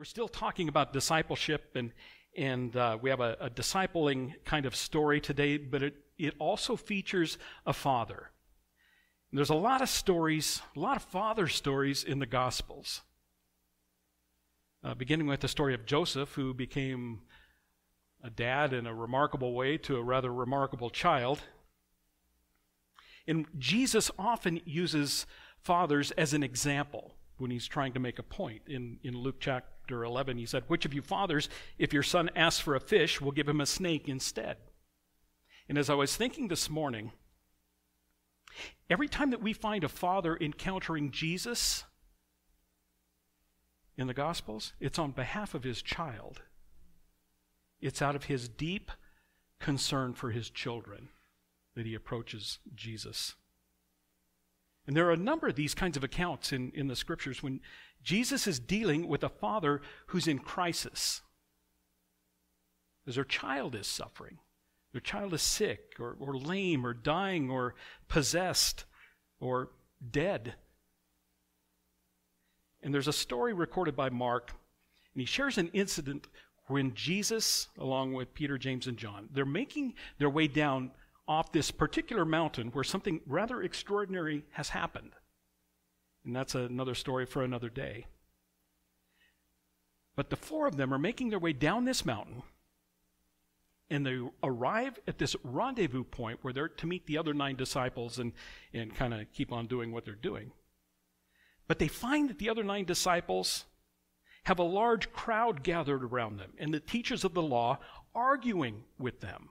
We're still talking about discipleship, and, and uh, we have a, a discipling kind of story today, but it, it also features a father. And there's a lot of stories, a lot of father stories in the Gospels. Uh, beginning with the story of Joseph, who became a dad in a remarkable way to a rather remarkable child. And Jesus often uses fathers as an example when he's trying to make a point. In, in Luke chapter 11, he said, Which of you fathers, if your son asks for a fish, will give him a snake instead? And as I was thinking this morning, every time that we find a father encountering Jesus in the Gospels, it's on behalf of his child. It's out of his deep concern for his children that he approaches Jesus. And there are a number of these kinds of accounts in, in the scriptures when Jesus is dealing with a father who's in crisis. As their child is suffering, their child is sick or, or lame or dying or possessed or dead. And there's a story recorded by Mark, and he shares an incident when Jesus, along with Peter, James, and John, they're making their way down off this particular mountain where something rather extraordinary has happened. And that's another story for another day. But the four of them are making their way down this mountain, and they arrive at this rendezvous point where they're to meet the other nine disciples and, and kind of keep on doing what they're doing. But they find that the other nine disciples have a large crowd gathered around them, and the teachers of the law arguing with them.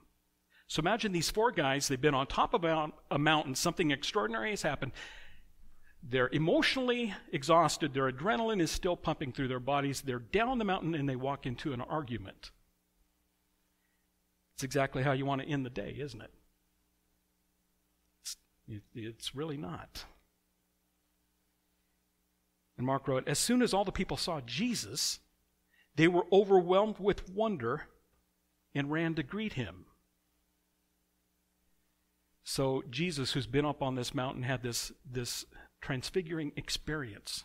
So imagine these four guys, they've been on top of a mountain, something extraordinary has happened. They're emotionally exhausted, their adrenaline is still pumping through their bodies. They're down the mountain and they walk into an argument. It's exactly how you want to end the day, isn't it? It's, it's really not. And Mark wrote As soon as all the people saw Jesus, they were overwhelmed with wonder and ran to greet him. So Jesus, who's been up on this mountain, had this, this transfiguring experience,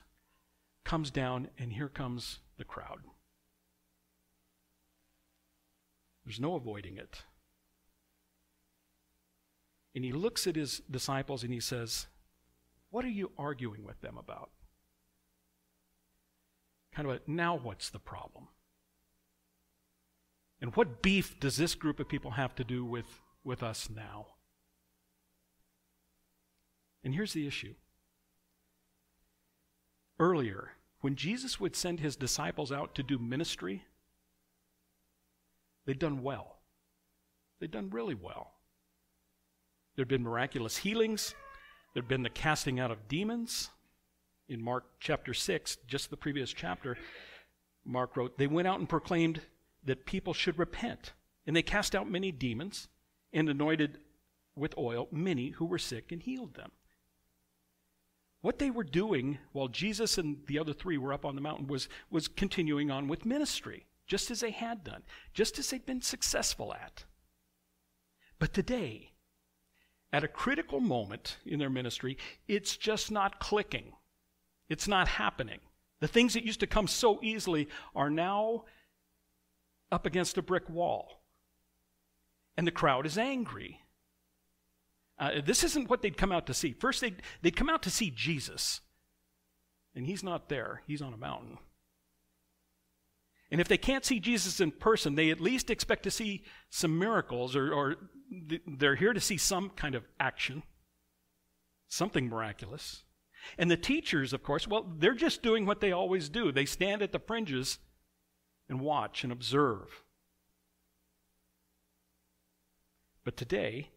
comes down, and here comes the crowd. There's no avoiding it. And he looks at his disciples and he says, What are you arguing with them about? Kind of a, now what's the problem? And what beef does this group of people have to do with, with us now? And here's the issue. Earlier, when Jesus would send his disciples out to do ministry, they'd done well. They'd done really well. There'd been miraculous healings, there'd been the casting out of demons. In Mark chapter 6, just the previous chapter, Mark wrote, They went out and proclaimed that people should repent. And they cast out many demons and anointed with oil many who were sick and healed them. What they were doing while Jesus and the other three were up on the mountain was, was continuing on with ministry, just as they had done, just as they'd been successful at. But today, at a critical moment in their ministry, it's just not clicking. It's not happening. The things that used to come so easily are now up against a brick wall. And the crowd is angry. Uh, this isn't what they'd come out to see. First, they'd, they'd come out to see Jesus. And he's not there, he's on a mountain. And if they can't see Jesus in person, they at least expect to see some miracles, or, or they're here to see some kind of action, something miraculous. And the teachers, of course, well, they're just doing what they always do. They stand at the fringes and watch and observe. But today,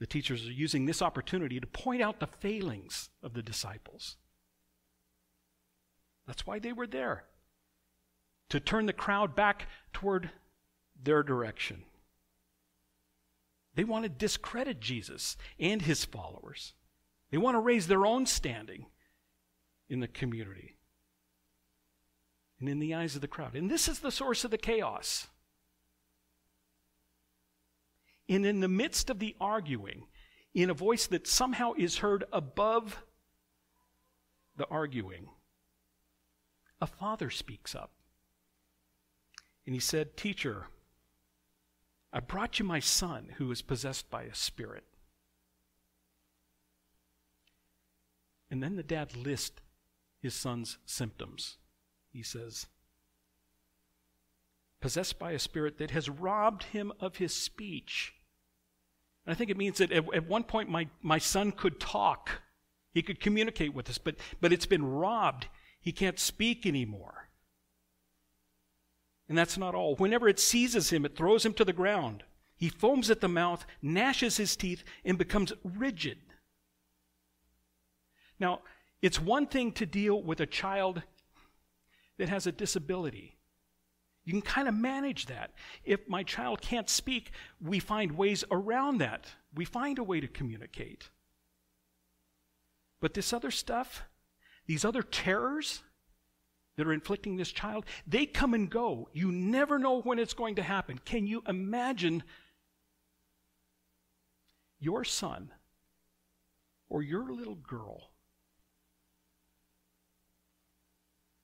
the teachers are using this opportunity to point out the failings of the disciples. That's why they were there, to turn the crowd back toward their direction. They want to discredit Jesus and his followers. They want to raise their own standing in the community and in the eyes of the crowd. And this is the source of the chaos. And in the midst of the arguing, in a voice that somehow is heard above the arguing, a father speaks up. And he said, Teacher, I brought you my son who is possessed by a spirit. And then the dad lists his son's symptoms. He says, possessed by a spirit that has robbed him of his speech. And I think it means that at, at one point my, my son could talk. He could communicate with us, but, but it's been robbed. He can't speak anymore. And that's not all. Whenever it seizes him, it throws him to the ground. He foams at the mouth, gnashes his teeth, and becomes rigid. Now, it's one thing to deal with a child that has a disability. You can kind of manage that. If my child can't speak, we find ways around that. We find a way to communicate. But this other stuff, these other terrors that are inflicting this child, they come and go. You never know when it's going to happen. Can you imagine your son or your little girl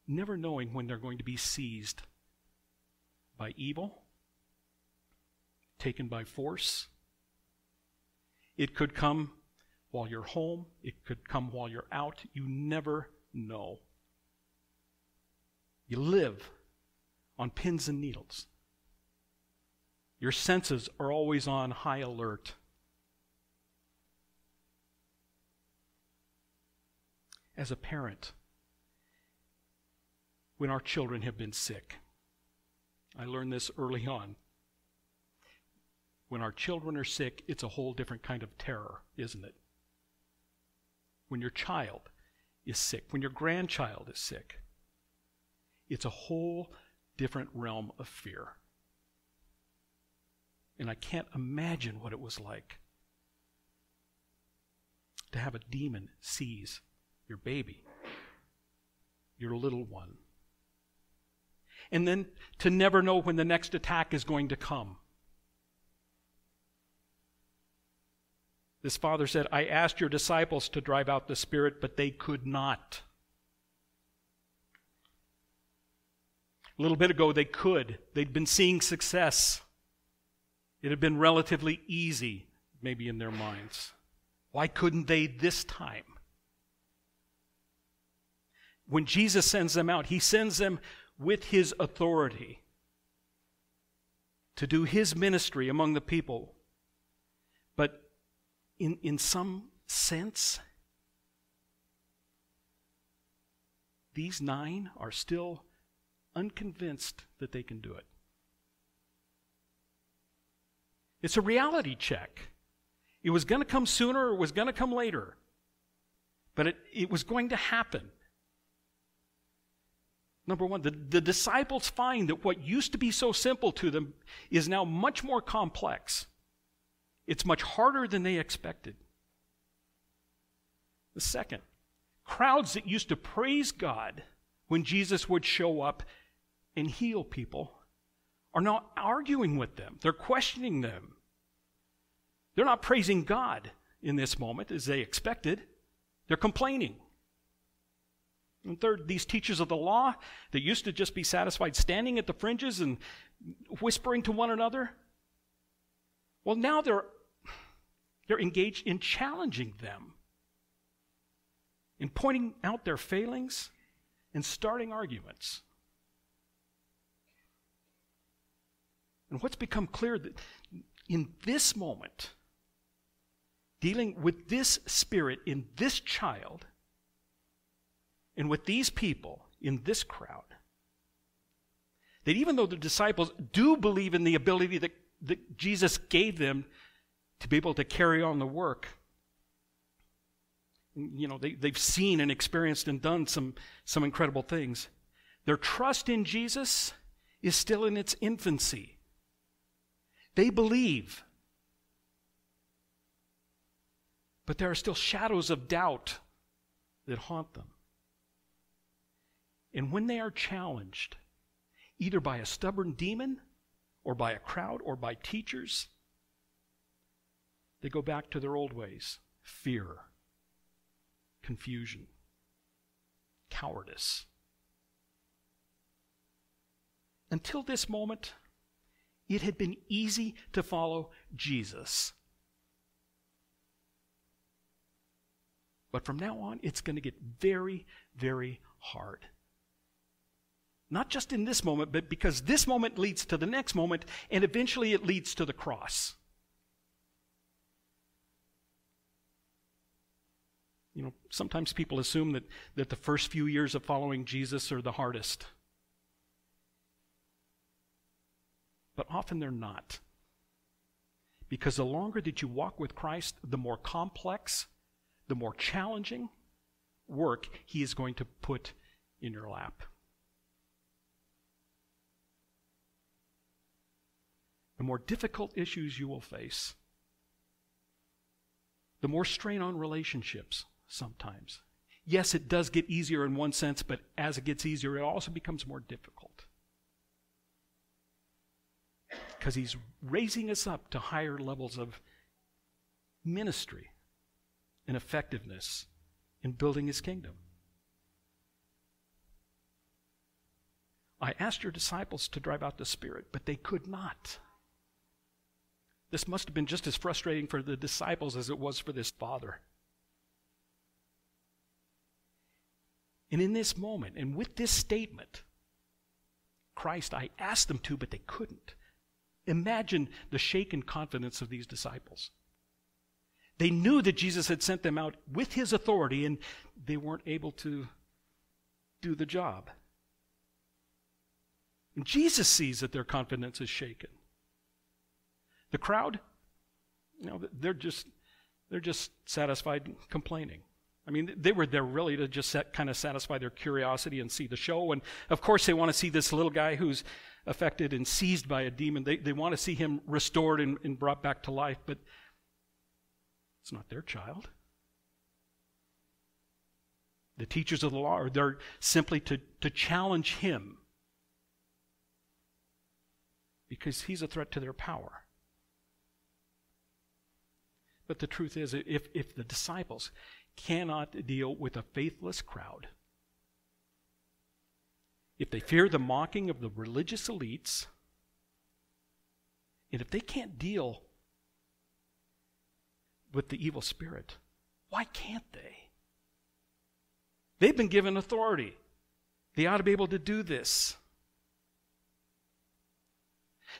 never knowing when they're going to be seized by evil, taken by force. It could come while you're home, it could come while you're out. You never know. You live on pins and needles. Your senses are always on high alert. As a parent, when our children have been sick, I learned this early on. When our children are sick, it's a whole different kind of terror, isn't it? When your child is sick, when your grandchild is sick, it's a whole different realm of fear. And I can't imagine what it was like to have a demon seize your baby, your little one and then to never know when the next attack is going to come. This father said, I asked your disciples to drive out the spirit, but they could not. A little bit ago, they could. They'd been seeing success. It had been relatively easy, maybe in their minds. Why couldn't they this time? When Jesus sends them out, he sends them with his authority to do his ministry among the people. But in, in some sense, these nine are still unconvinced that they can do it. It's a reality check. It was going to come sooner or it was going to come later. But it, it was going to happen. Number one, the, the disciples find that what used to be so simple to them is now much more complex. It's much harder than they expected. The second, crowds that used to praise God when Jesus would show up and heal people are now arguing with them. They're questioning them. They're not praising God in this moment as they expected, they're complaining. And third, these teachers of the law that used to just be satisfied standing at the fringes and whispering to one another, well, now they're, they're engaged in challenging them, in pointing out their failings and starting arguments. And what's become clear that in this moment, dealing with this spirit in this child, and with these people in this crowd, that even though the disciples do believe in the ability that, that Jesus gave them to be able to carry on the work, you know, they, they've seen and experienced and done some, some incredible things. Their trust in Jesus is still in its infancy. They believe. But there are still shadows of doubt that haunt them. And when they are challenged, either by a stubborn demon, or by a crowd, or by teachers, they go back to their old ways fear, confusion, cowardice. until this moment, it had been easy to follow Jesus. But from now on, it's going to get very, very hard. Not just in this moment, but because this moment leads to the next moment, and eventually it leads to the cross. You know, sometimes people assume that, that the first few years of following Jesus are the hardest. But often they're not. Because the longer that you walk with Christ, the more complex, the more challenging work He is going to put in your lap. The more difficult issues you will face, the more strain on relationships sometimes. Yes, it does get easier in one sense, but as it gets easier, it also becomes more difficult. Because he's raising us up to higher levels of ministry and effectiveness in building his kingdom. I asked your disciples to drive out the Spirit, but they could not. This must have been just as frustrating for the disciples as it was for this father. And in this moment, and with this statement, Christ, I asked them to, but they couldn't. Imagine the shaken confidence of these disciples. They knew that Jesus had sent them out with his authority, and they weren't able to do the job. And Jesus sees that their confidence is shaken. The crowd, you know, they're just they're just satisfied complaining. I mean, they were there really to just set, kind of satisfy their curiosity and see the show. And of course, they want to see this little guy who's affected and seized by a demon. They, they want to see him restored and, and brought back to life, but it's not their child. The teachers of the law are there simply to, to challenge him because he's a threat to their power. But the truth is, if, if the disciples cannot deal with a faithless crowd. If they fear the mocking of the religious elites, and if they can't deal with the evil spirit, why can't they? They've been given authority. They ought to be able to do this.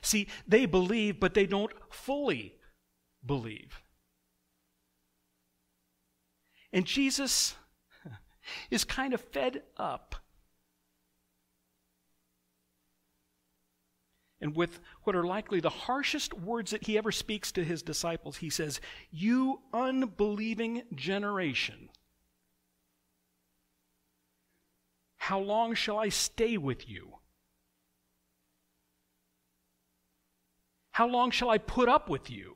See, they believe, but they don't fully believe. And Jesus is kind of fed up. And with what are likely the harshest words that he ever speaks to his disciples, he says, You unbelieving generation, how long shall I stay with you? How long shall I put up with you?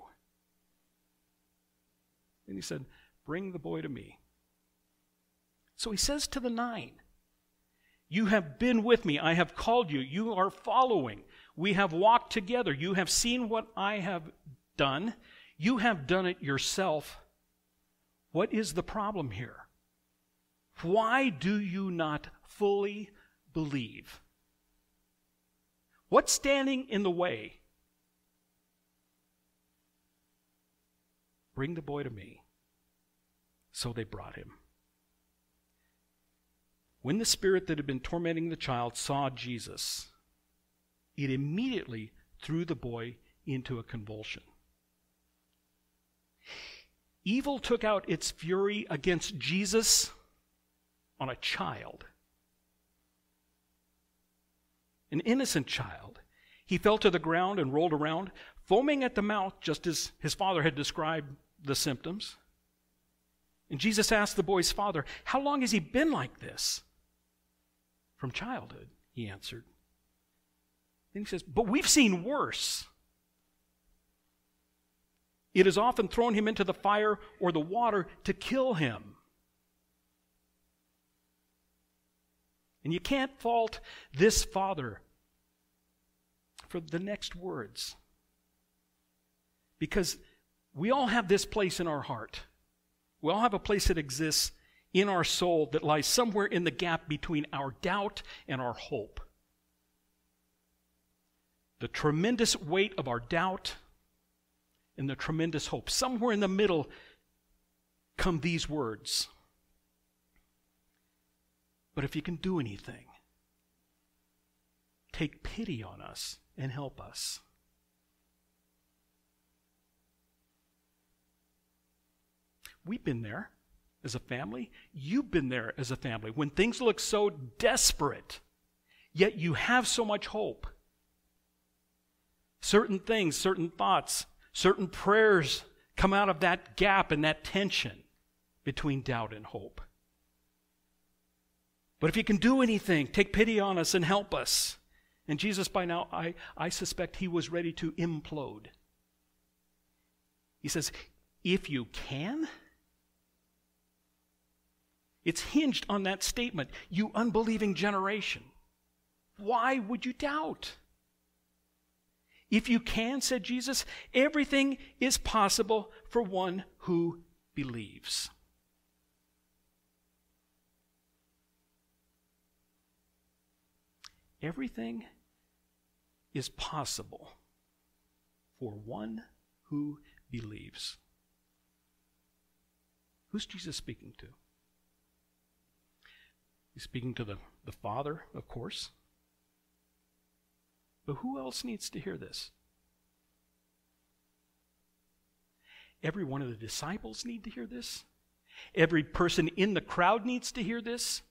And he said, Bring the boy to me. So he says to the nine, You have been with me. I have called you. You are following. We have walked together. You have seen what I have done. You have done it yourself. What is the problem here? Why do you not fully believe? What's standing in the way? Bring the boy to me. So they brought him. When the spirit that had been tormenting the child saw Jesus, it immediately threw the boy into a convulsion. Evil took out its fury against Jesus on a child, an innocent child. He fell to the ground and rolled around, foaming at the mouth, just as his father had described the symptoms. And Jesus asked the boy's father, How long has he been like this? From childhood, he answered. Then he says, But we've seen worse. It has often thrown him into the fire or the water to kill him. And you can't fault this father for the next words. Because we all have this place in our heart we all have a place that exists in our soul that lies somewhere in the gap between our doubt and our hope. the tremendous weight of our doubt and the tremendous hope. Somewhere in the middle come these words. But if you can do anything, take pity on us and help us. We've been there as a family. You've been there as a family. When things look so desperate, yet you have so much hope. Certain things, certain thoughts, certain prayers come out of that gap and that tension between doubt and hope. But if you can do anything, take pity on us and help us. And Jesus, by now, I, I suspect he was ready to implode. He says, If you can, it's hinged on that statement, you unbelieving generation. Why would you doubt? If you can, said Jesus, everything is possible for one who believes. Everything is possible for one who believes. Who's Jesus speaking to? He's speaking to the, the Father, of course. But who else needs to hear this? Every one of the disciples need to hear this. Every person in the crowd needs to hear this.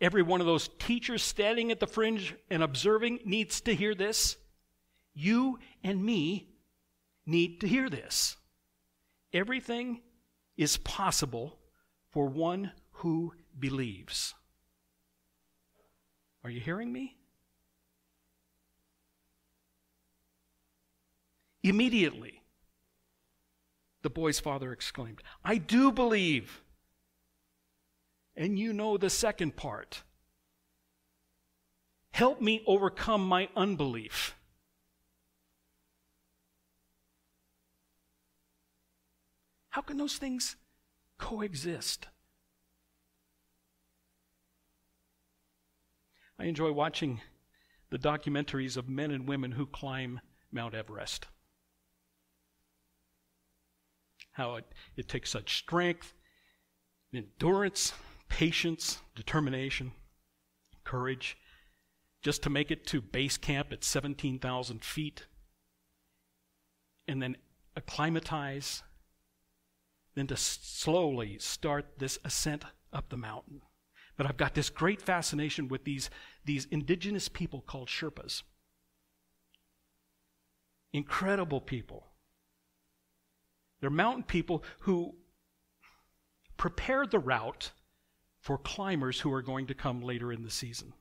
Every one of those teachers standing at the fringe and observing needs to hear this. You and me need to hear this. Everything is possible for one who believes. Are you hearing me? Immediately, the boy's father exclaimed, I do believe. And you know the second part. Help me overcome my unbelief. How can those things coexist? I enjoy watching the documentaries of men and women who climb Mount Everest. How it, it takes such strength, endurance, patience, determination, courage, just to make it to base camp at 17,000 feet, and then acclimatize, then to slowly start this ascent up the mountain. But I've got this great fascination with these, these indigenous people called Sherpas. Incredible people. They're mountain people who prepare the route for climbers who are going to come later in the season.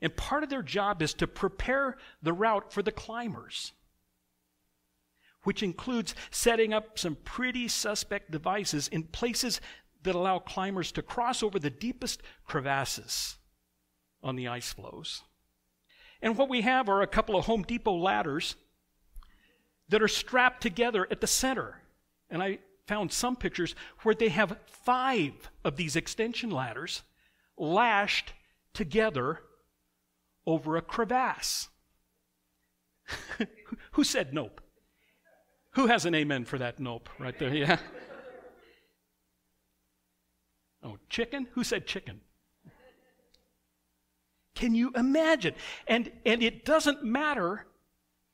And part of their job is to prepare the route for the climbers, which includes setting up some pretty suspect devices in places that allow climbers to cross over the deepest crevasses on the ice floes. And what we have are a couple of Home Depot ladders that are strapped together at the center. And I found some pictures where they have five of these extension ladders lashed together over a crevasse. Who said nope? Who has an amen for that nope right there? Yeah. Oh, chicken? Who said chicken? Can you imagine? And and it doesn't matter.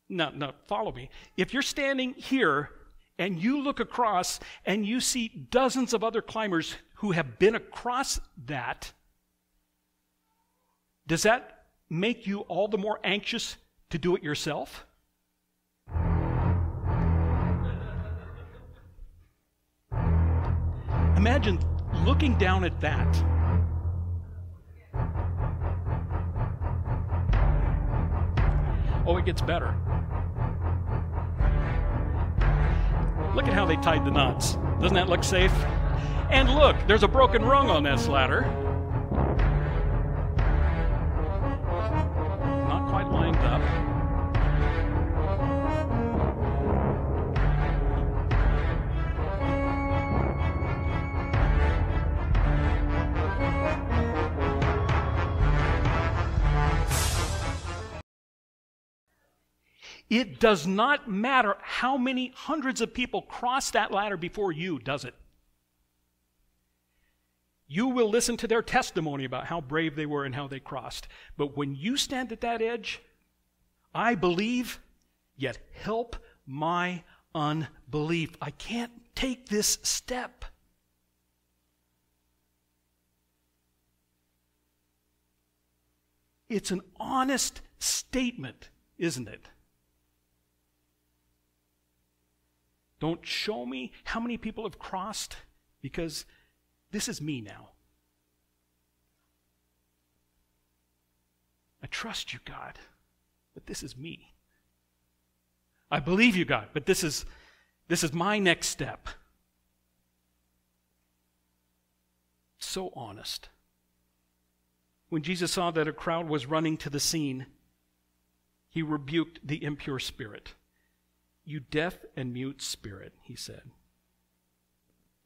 No, no, follow me. If you're standing here and you look across and you see dozens of other climbers who have been across that, does that make you all the more anxious to do it yourself? Imagine looking down at that. Oh, it gets better. Look at how they tied the knots. Doesn't that look safe? And look, there's a broken rung on this ladder. It does not matter how many hundreds of people cross that ladder before you, does it? You will listen to their testimony about how brave they were and how they crossed. But when you stand at that edge, I believe, yet help my unbelief. I can't take this step. It's an honest statement, isn't it? Don't show me how many people have crossed because this is me now. I trust you, God, but this is me. I believe you, God, but this is this is my next step. So honest. When Jesus saw that a crowd was running to the scene, he rebuked the impure spirit. You deaf and mute spirit, he said.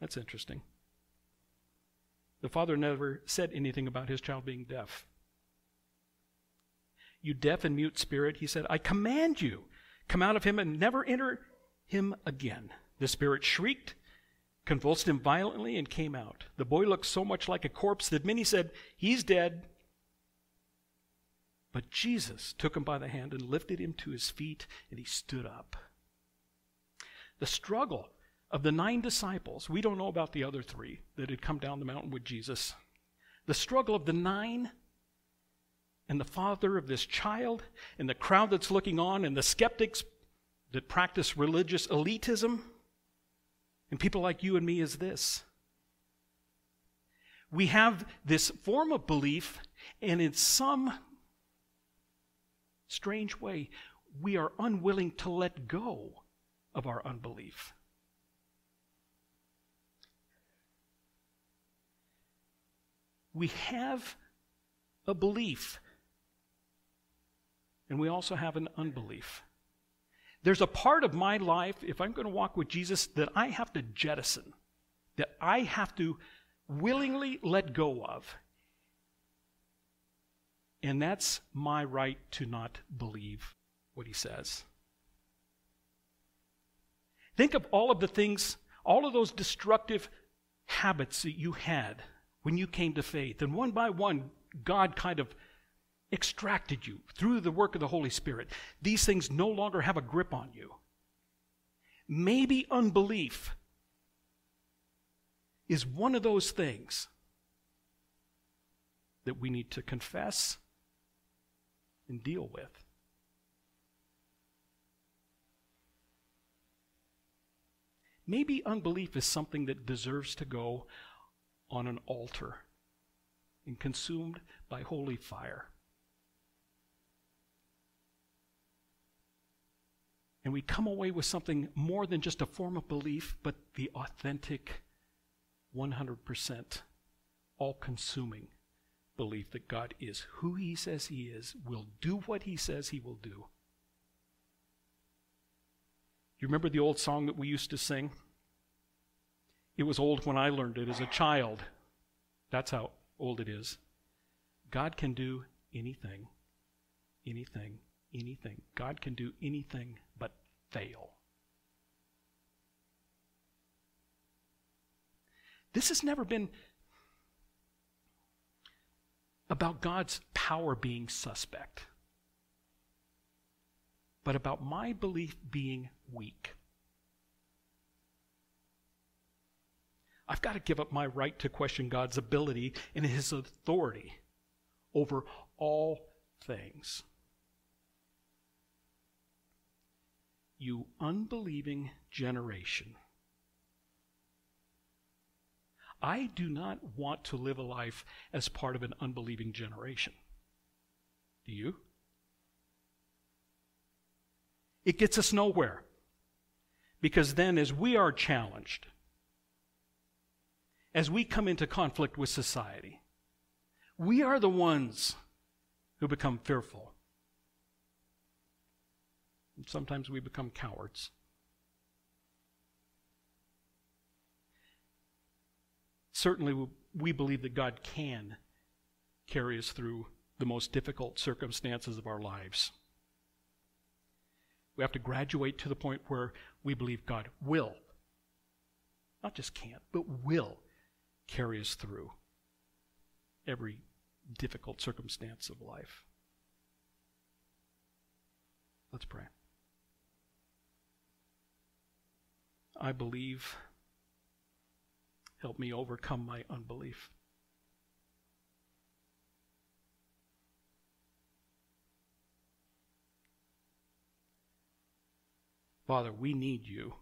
That's interesting. The father never said anything about his child being deaf. You deaf and mute spirit, he said, I command you, come out of him and never enter him again. The spirit shrieked, convulsed him violently, and came out. The boy looked so much like a corpse that many said, He's dead. But Jesus took him by the hand and lifted him to his feet, and he stood up. The struggle of the nine disciples, we don't know about the other three that had come down the mountain with Jesus. The struggle of the nine and the father of this child and the crowd that's looking on and the skeptics that practice religious elitism and people like you and me is this. We have this form of belief, and in some strange way, we are unwilling to let go of our unbelief. We have a belief, and we also have an unbelief. There's a part of my life, if I'm going to walk with Jesus, that I have to jettison, that I have to willingly let go of. And that's my right to not believe what he says. Think of all of the things, all of those destructive habits that you had when you came to faith. And one by one, God kind of extracted you through the work of the Holy Spirit. These things no longer have a grip on you. Maybe unbelief is one of those things that we need to confess and deal with. Maybe unbelief is something that deserves to go on an altar and consumed by holy fire. And we come away with something more than just a form of belief, but the authentic, 100%, all consuming belief that God is who He says He is, will do what He says He will do. You remember the old song that we used to sing? It was old when I learned it as a child. That's how old it is. God can do anything, anything, anything. God can do anything but fail. This has never been about God's power being suspect, but about my belief being weak. I've got to give up my right to question God's ability and his authority over all things. You unbelieving generation. I do not want to live a life as part of an unbelieving generation. Do you? It gets us nowhere. Because then, as we are challenged, as we come into conflict with society, we are the ones who become fearful. And sometimes we become cowards. Certainly, we believe that God can carry us through the most difficult circumstances of our lives. We have to graduate to the point where we believe God will, not just can't, but will carry us through every difficult circumstance of life. Let's pray. I believe. Help me overcome my unbelief. Father, we need you.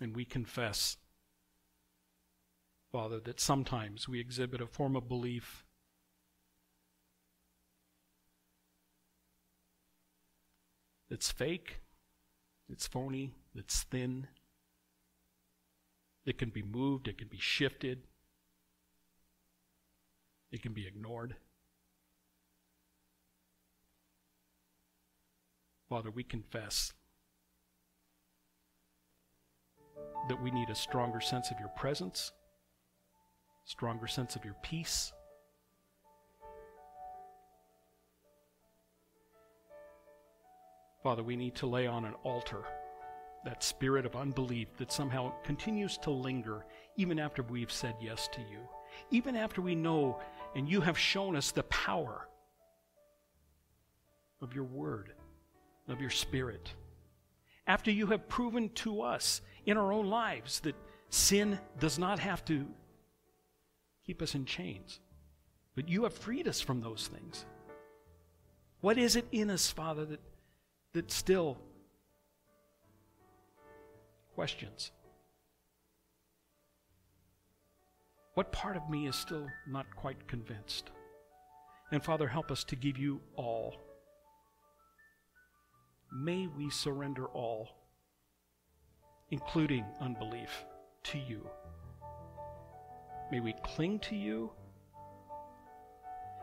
And we confess, Father, that sometimes we exhibit a form of belief that's fake, it's phony, it's thin, it can be moved, it can be shifted, it can be ignored. Father, we confess that we need a stronger sense of your presence, stronger sense of your peace. Father, we need to lay on an altar that spirit of unbelief that somehow continues to linger even after we've said yes to you, even after we know and you have shown us the power of your word of your Spirit. After you have proven to us in our own lives that sin does not have to keep us in chains, but you have freed us from those things. What is it in us, Father, that, that still questions? What part of me is still not quite convinced? And Father, help us to give you all may we surrender all, including unbelief, to you. May we cling to you.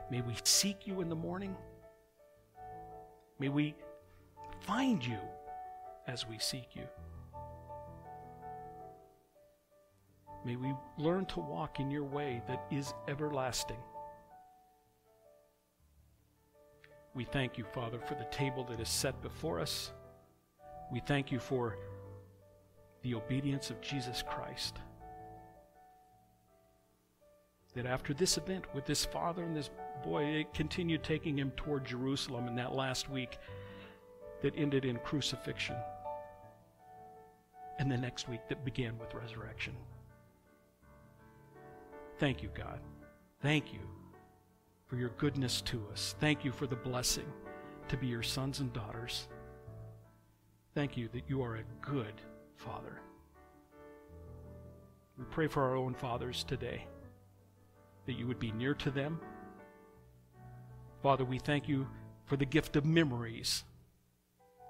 May we seek you in the morning. May we find you as we seek you. May we learn to walk in your way that is everlasting. We thank you, Father, for the table that is set before us. We thank you for the obedience of Jesus Christ. That after this event with this father and this boy, it continued taking him toward Jerusalem in that last week that ended in crucifixion. And the next week that began with resurrection. Thank you, God. Thank you for your goodness to us. Thank you for the blessing to be your sons and daughters. Thank you that you are a good Father. We pray for our own fathers today, that you would be near to them. Father, we thank you for the gift of memories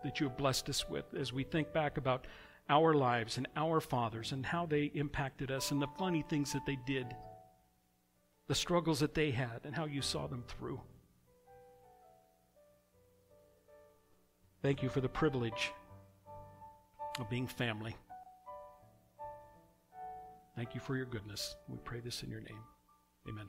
that you have blessed us with as we think back about our lives and our fathers and how they impacted us and the funny things that they did the struggles that they had, and how you saw them through. Thank you for the privilege of being family. Thank you for your goodness. We pray this in your name. Amen.